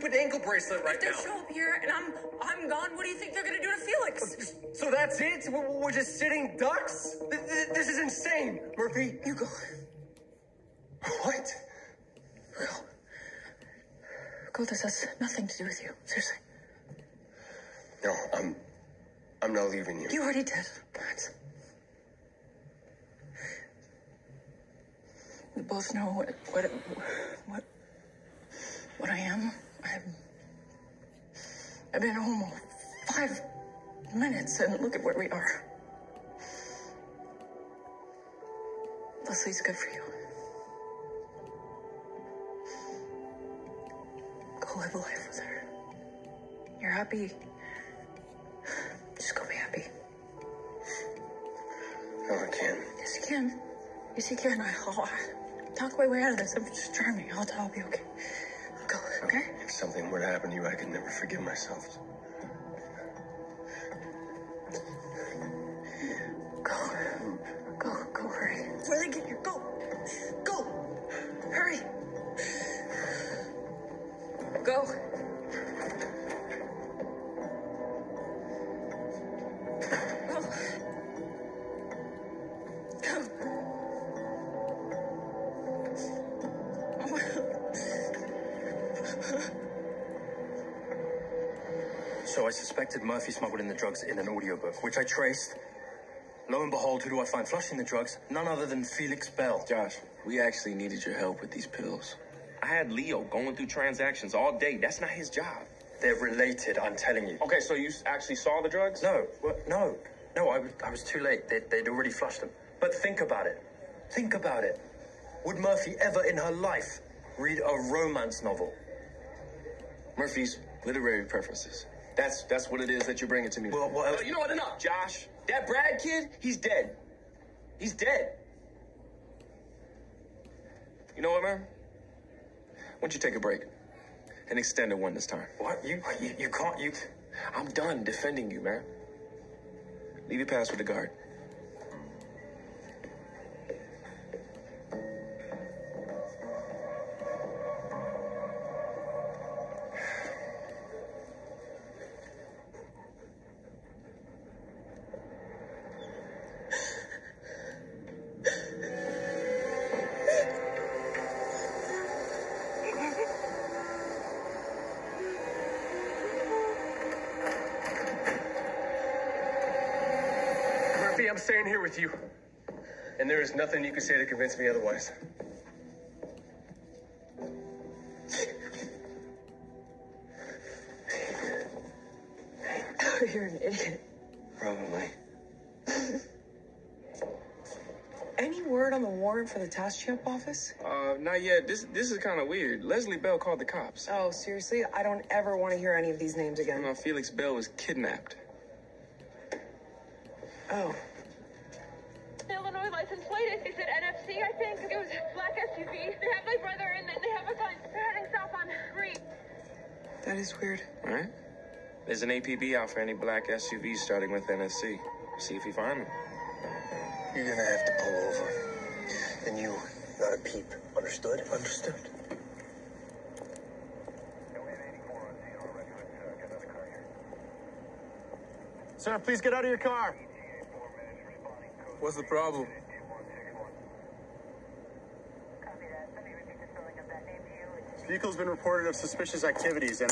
stupid ankle bracelet right If they now. show up here and I'm I'm gone, what do you think they're gonna do to Felix? Oh, so that's it? We're just sitting ducks? Th- th- This is insane. Murphy, You go. what? Go. Go, this has nothing to do with you. Seriously. No, I'm, I'm not leaving you. You already did. Lawrence. We both know what what what what I am. I'm I've been home five minutes and look at where we are. Leslie's good for you. Go live a life with her. You're happy. Just go be happy. No, I can't. Yes, you can. Yes, you can. I'll, I'll talk my way out of this. I'm just charming. I'll, I'll be okay. Okay? If something were to happen to you, I could never forgive myself. Go. Go, go, hurry. So I suspected Murphy smuggled in the drugs in an audiobook, which I traced. Lo and behold, who do I find flushing the drugs? None other than Felix Bell. Josh, we actually needed your help with these pills. I had Leo going through transactions all day. That's not his job. They're related, I'm telling you. Okay, so you actually saw the drugs? No, what? no, no, I was, I was too late. They, they'd already flushed them. But think about it. Think about it. Would Murphy ever in her life read a romance novel? Murphy's literary preferences. That's that's what it is that you're bringing to me. Well? Uh, you know what? Enough, Josh. That Brad kid, he's dead. He's dead. You know what, man? Why don't you take a break An extended one this time? What? You, you, you can't, you... I'm done defending you, man. Leave your pass with the guard. I'm staying here with you. And there is nothing you can say to convince me otherwise. You're an idiot. Probably. Any word on the warrant for the Taschamp office? Uh, not yet. This this is kind of weird. Leslie Bell called the cops. Oh, seriously? I don't ever want to hear any of these names again. know, Felix Bell was kidnapped. Oh. Illinois license plate. Is it NFC? I think it was black SUV. They have my brother and then they have a gun. They're heading south on Reed. That is weird. All right. There's an APB out for any black SUVs starting with NFC. See if you find them. You're gonna have to pull over. And you, not a peep. Understood? Understood. Sir, please get out of your car. What's the problem? Vehicle's been reported of suspicious activities and